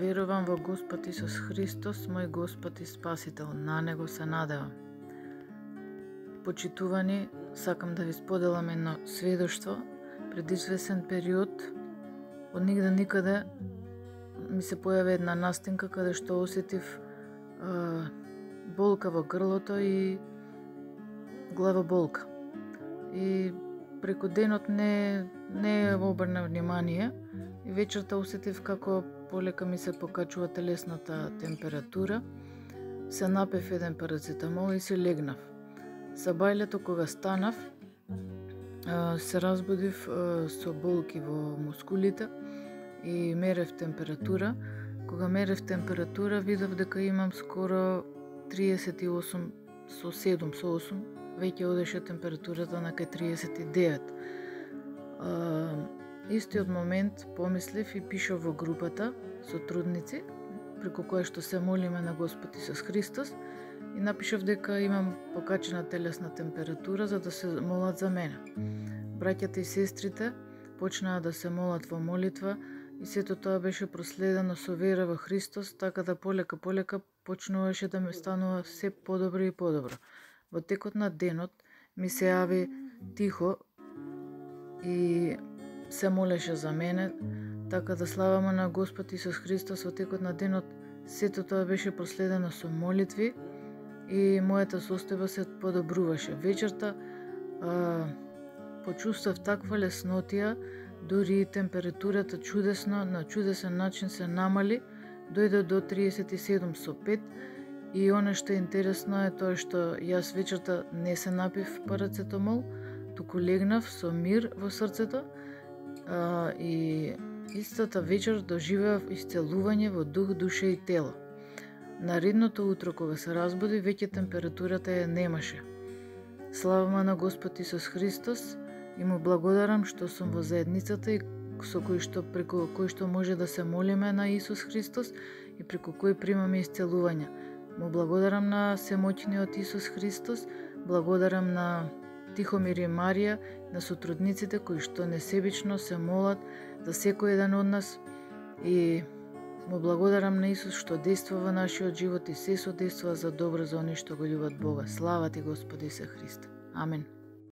Верувам во Господ Исус Христос, мој Господ и Спасител. На Него се надевам. Почитувани, сакам да ви споделам едно сведоштво. Пред извесен период, од нигде никаде, ми се појави една настинка каде што осетив е, болка во грлото и глава болка. И преку денот не, не обрна внимание вечерта усетив како полека ми се покачува телесната температура. Се напев еден парацетамол и се легнав. Са бајлето кога станав, се разбудив со болки во мускулите и мерев температура. Кога мерев температура, видов дека имам скоро 38 со 7, со 8, веќе одеше температурата на кај 39. Истиот момент помислив и пишав во групата со трудници, преку која што се молиме на Господ Исус Христос, и напишав дека имам покачена телесна температура за да се молат за мене. Браќата и сестрите почнаа да се молат во молитва и сето тоа беше проследено со вера во Христос, така да полека полека почнуваше да ме станува се подобро и подобро. Во текот на денот ми се јави тихо и се молеше за мене, така да славаме на Господ Исус Христос во текот на денот сето тоа беше проследено со молитви и мојата состојба се подобруваше. Вечерта а, почувствав таква леснотија, дури и температурата чудесно, на чудесен начин се намали, дојде до 37 со 5 и оно што е интересно е тоа што јас вечерта не се напив парацетамол, туку легнав со мир во срцето а, и истата вечер доживеав исцелување во дух, душа и тело. Наредното утро кога се разбуди, веќе температурата ја немаше. Слава на Господ Исус Христос и му благодарам што сум во заедницата и со кој што преку кој што може да се молиме на Исус Христос и преку кој примаме исцелување. Му благодарам на семоќниот Исус Христос, благодарам на Тихомир и Марија, на сотрудниците кои што несебично се молат за секој еден од нас и му благодарам на Исус што действа во нашиот живот и се содействува за добро за оние што го љубат Бога. Слава ти Господи се Христа. Амин.